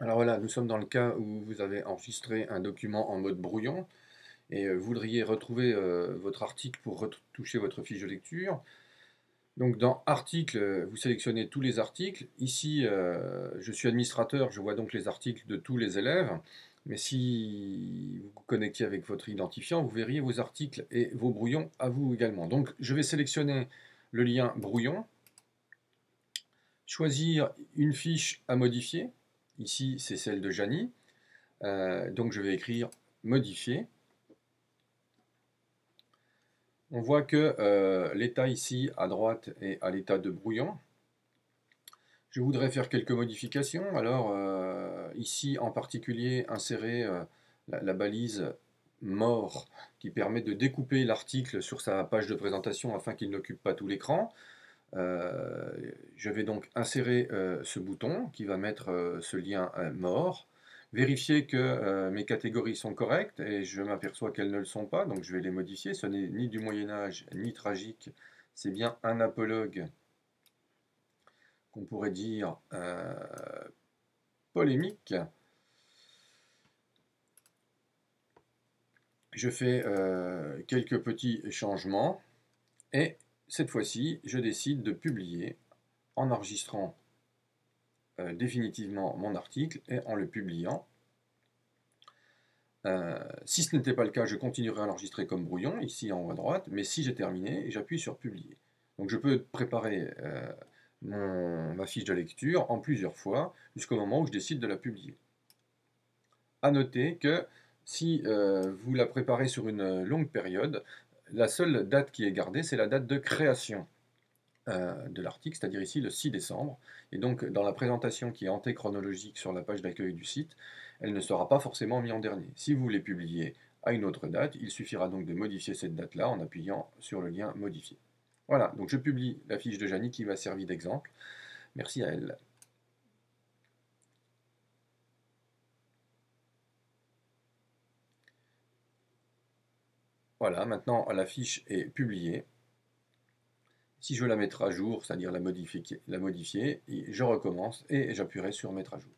Alors voilà, nous sommes dans le cas où vous avez enregistré un document en mode brouillon et euh, voudriez retrouver euh, votre article pour retoucher votre fiche de lecture. Donc dans Articles, vous sélectionnez tous les articles. Ici, euh, je suis administrateur, je vois donc les articles de tous les élèves. Mais si vous connectez avec votre identifiant, vous verriez vos articles et vos brouillons à vous également. Donc je vais sélectionner le lien brouillon, choisir une fiche à modifier. Ici, c'est celle de Janie. Euh, donc je vais écrire modifier. On voit que euh, l'état ici à droite est à l'état de brouillon. Je voudrais faire quelques modifications. Alors euh, ici en particulier insérer la, la, balise mort qui permet de découper l'article sur sa page de présentation afin qu'il n'occupe pas tout l'écran. Euh, je vais donc insérer euh, ce bouton qui va mettre euh, ce lien mort, vérifier que mes catégories sont correctes et je m'aperçois qu'elles ne le sont pas, donc je vais les modifier. Ce n'est ni du Moyen-Âge ni tragique, c'est bien un apologue qu'on pourrait dire polémique. Je fais quelques petits changements et cette fois-ci, je décide de publier en enregistrant euh, définitivement mon article et en le publiant. Euh, si ce n'était pas le cas, je continuerai à l'enregistrer comme brouillon, ici en haut à droite, mais si j'ai terminé, j'appuie sur publier. Donc je peux préparer euh, ma fiche de lecture en plusieurs fois, jusqu'au moment où je décide de la publier. A noter que si vous la préparez sur une longue période, la seule date qui est gardée, c'est la date de création euh, de l'article, c'est-à-dire ici le 6 décembre. Et donc, dans la présentation qui est antéchronologique sur la page d'accueil du site, elle ne sera pas forcément mise en dernier. Si vous voulez publier à une autre date, il suffira donc de modifier cette date-là en appuyant sur le lien modifier. Voilà, donc je publie la fiche de Janie qui va servir d'exemple. Merci à elle. Voilà, maintenant la fiche est publiée. Si je veux la mettre à jour, c'est-à-dire la modifier, la modifier, je recommence et j'appuierai sur mettre à jour.